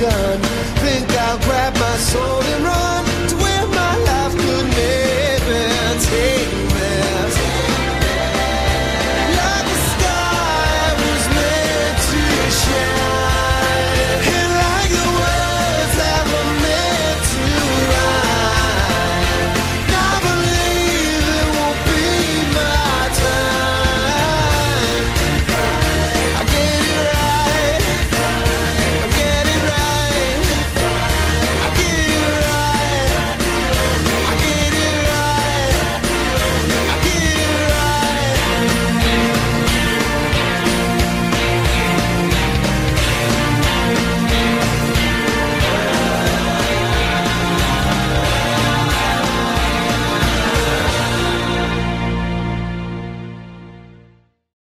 gun